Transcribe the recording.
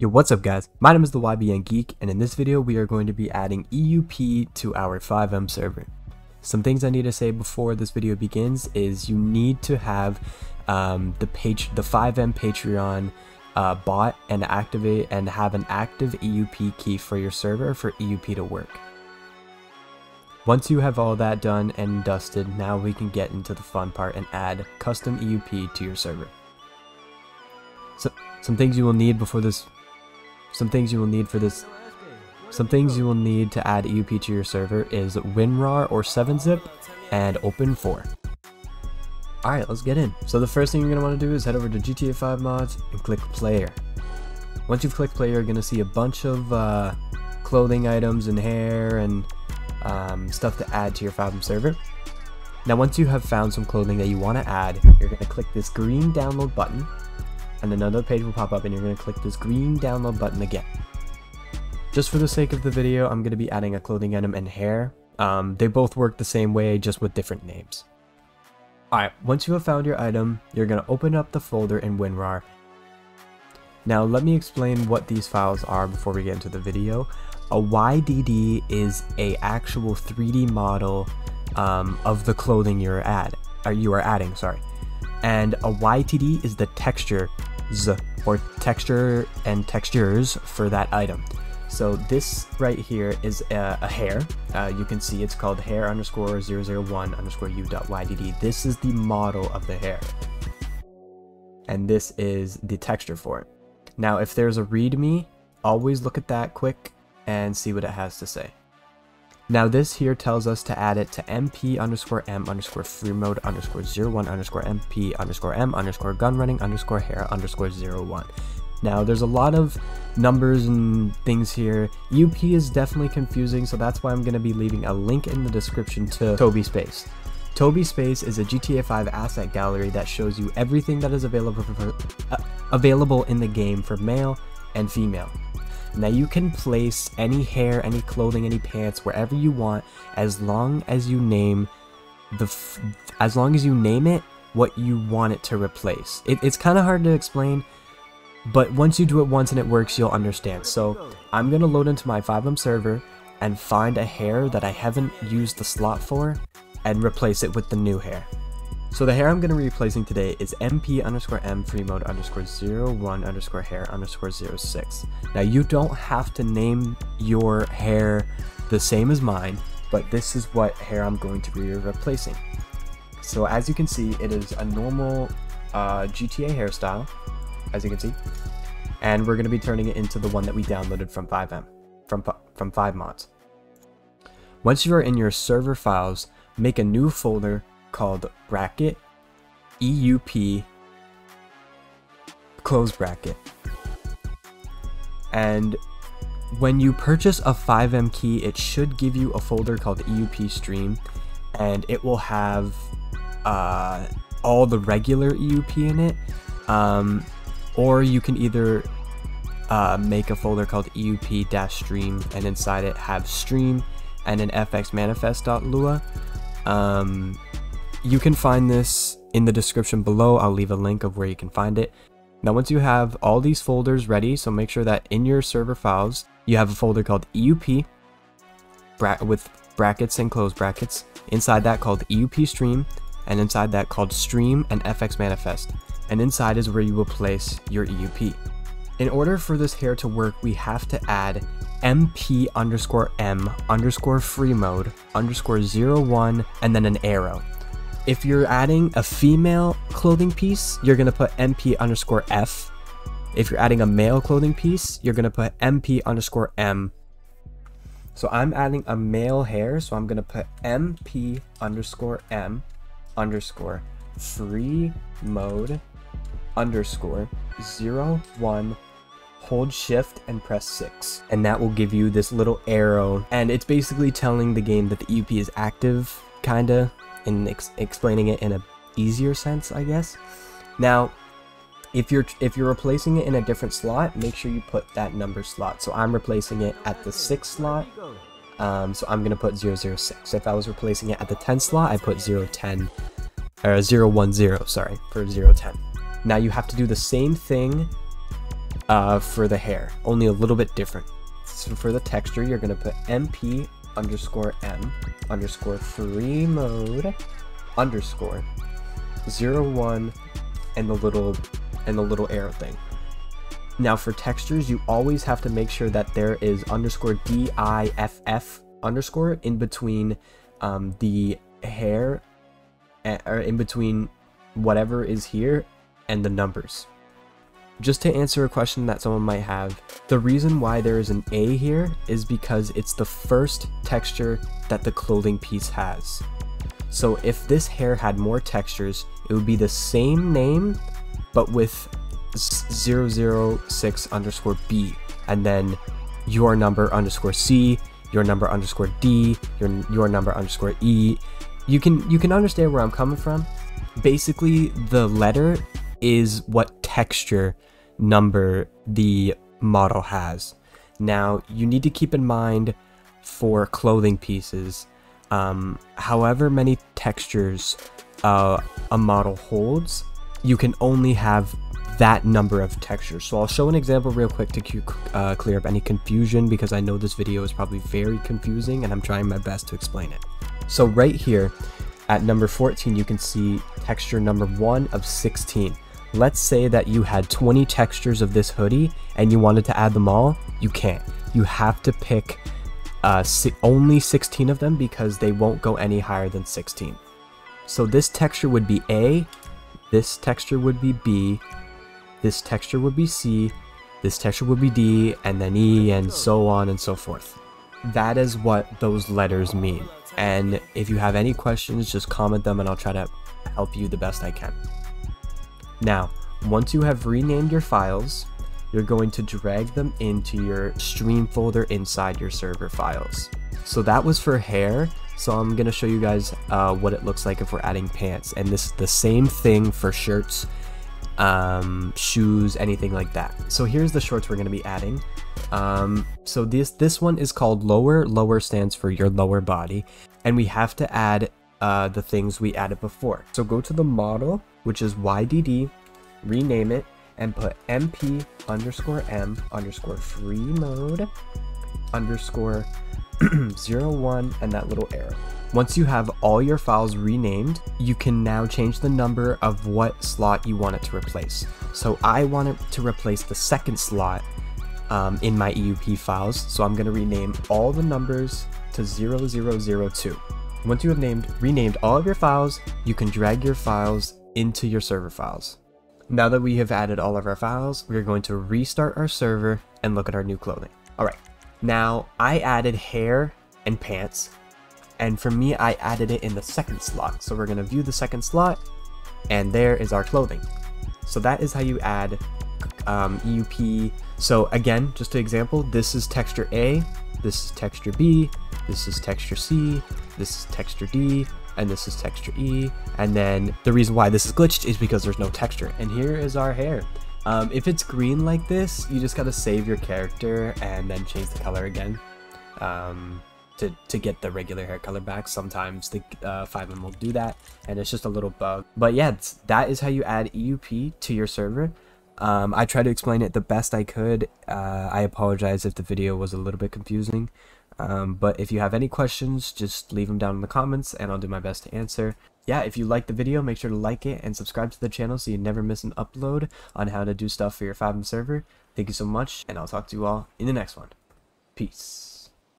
Yo, what's up guys? My name is the YBN Geek, and in this video we are going to be adding EUP to our FiveM server. Some things I need to say before this video begins is you need to have um, the page, the FiveM Patreon uh, bot and activate and have an active EUP key for your server for EUP to work. Once you have all that done and dusted, now we can get into the fun part and add custom EUP to your server. So, some things you will need before this some things you will need for this some things you will need to add EUP to your server is WinRAR or 7-zip and OpenIV. Alright, let's get in. So the first thing you're going to want to do is head over to GTA 5 mods and click player. Once you've clicked player, you're going to see a bunch of uh, clothing items and hair and um, stuff to add to your FiveM server. Now once you have found some clothing that you want to add, you're going to click this green download button and another page will pop up and you're going to click this green download button again. Just for the sake of the video, I'm going to be adding a clothing item and hair. Um, they both work the same way, just with different names. Alright, once you have found your item, you're going to open up the folder in WinRAR. Now let me explain what these files are before we get into the video. A YDD is a actual 3D model um, of the clothing you're add, or you are adding, sorry. And a YTD is the texture or texture and textures for that item. So this right here is a, a hair. Uh, you can see it's called hair underscore 001 underscore u dot ydd. This is the model of the hair. And this is the texture for it. Now, if there's a readme, always look at that quick and see what it has to say. Now this here tells us to add it to mp underscore m underscore free mode underscore 01 underscore mp underscore m underscore gun running underscore hair underscore 01. Now there's a lot of numbers and things here. UP is definitely confusing, so that's why I'm going to be leaving a link in the description to TobiSpace. Toby Space is a GTA 5 asset gallery that shows you everything that is available for, uh, available in the game for male and female. Now you can place any hair, any clothing, any pants wherever you want as long as you name the as long as you name it what you want it to replace. It, it's kind of hard to explain, but once you do it once and it works, you'll understand. So I'm going to load into my FiveM server and find a hair that I haven't used the slot for and replace it with the new hair. So the hair I'm going to be replacing today is mp underscore m free mode underscore 01 underscore hair underscore 06. Now you don't have to name your hair the same as mine, but this is what hair I'm going to be replacing. So as you can see, it is a normal uh, GTA hairstyle, as you can see, and we're going to be turning it into the one that we downloaded from FiveM, from, from 5mods. Once you are in your server files, make a new folder called bracket EUP close bracket. And when you purchase a FiveM key, it should give you a folder called EUP stream and it will have uh, all the regular EUP in it. Um, or you can either uh, make a folder called EUP-stream and inside it have stream and an fx manifest.lua. Um, you can find this in the description below. I'll leave a link of where you can find it. Now once you have all these folders ready, so make sure that in your server files, you have a folder called EUP bra with brackets and close brackets. Inside that called EUP stream, and inside that called stream and FX manifest. And inside is where you will place your EUP. In order for this hair to work, we have to add mp underscore m underscore free mode underscore 01 and then an arrow. If you're adding a female clothing piece, you're to put mp underscore f. If you're adding a male clothing piece, you're to put mp underscore m. So I'm adding a male hair, so I'm to put mp underscore m underscore free mode underscore zero one hold shift and press 6 and that will give you this little arrow and it's basically telling the game that the EUP is active kinda and ex explaining it in a easier sense, I guess. Now, if you're if you're replacing it in a different slot, make sure you put that number slot. So I'm replacing it at the 6 slot. Um, so I'm going to put 006. If I was replacing it at the 10 slot, I put 010 or 010, sorry, for 010. Now you have to do the same thing uh, for the hair, only a little bit different. So for the texture, you're gonna put MP underscore M underscore free mode underscore zero one and the little and the little arrow thing. Now for textures, you always have to make sure that there is underscore diff underscore in between um, the hair eh, or in between whatever is here and the numbers. Just to answer a question that someone might have, the reason why there is an A here is because it's the first texture that the clothing piece has. So if this hair had more textures, it would be the same name, but with 006 underscore B, and then your number underscore C, your number underscore D, your your number underscore E. You can you can understand where I'm coming from. Basically, the letter is what texture number the model has. Now, you need to keep in mind for clothing pieces, um, however many textures uh, a model holds, you can only have that number of textures. So I'll show an example real quick to uh, clear up any confusion because I know this video is probably very confusing and I'm trying my best to explain it. So right here at number 14, you can see texture number one of 16. Let's say that you had 20 textures of this hoodie and you wanted to add them all, you can't. You have to pick uh, only 16 of them because they won't go any higher than 16. So this texture would be A, this texture would be B, this texture would be C, this texture would be D, and then E, and so on and so forth. That is what those letters mean. And if you have any questions, just comment them and I'll try to help you the best I can. Now, once you have renamed your files, you're going to drag them into your stream folder inside your server files. So that was for hair. So I'm going to show you guys uh, what it looks like if we're adding pants. And this is the same thing for shirts um, shoes, anything like that. So here's the shorts we're going to be adding. Um, so this this one is called lower. Lower stands for your lower body, and we have to add uh, the things we added before. So go to the model, which is YDD, rename it, and put MP underscore M underscore free mode underscore 01 and that little arrow. Once you have all your files renamed, you can now change the number of what slot you want it to replace. So I want it to replace the second slot um, in my EUP files, so I'm going to rename all the numbers to 0002. Once you have named renamed all of your files, you can drag your files into your server files. Now that we have added all of our files, we're going to restart our server and look at our new clothing. Alright, now I added hair and pants and for me I added it in the second slot. So we're going to view the second slot and there is our clothing. So that is how you add um, EUP. So again, just an example, this is texture A, this is texture B, this is texture C, this is texture D, and this is texture E. And then the reason why this is glitched is because there's no texture. And here is our hair. Um, if it's green like this, you just gotta save your character and then change the color again. Um, to, to get the regular hair color back. Sometimes the uh, FiveM will do that, and it's just a little bug. But yeah, that is how you add EUP to your server. Um, I tried to explain it the best I could. Uh, I apologize if the video was a little bit confusing. Um, but if you have any questions, just leave them down in the comments and I'll do my best to answer. Yeah, if you like the video, make sure to like it and subscribe to the channel so you never miss an upload on how to do stuff for your FiveM server. Thank you so much, and I'll talk to you all in the next one. Peace.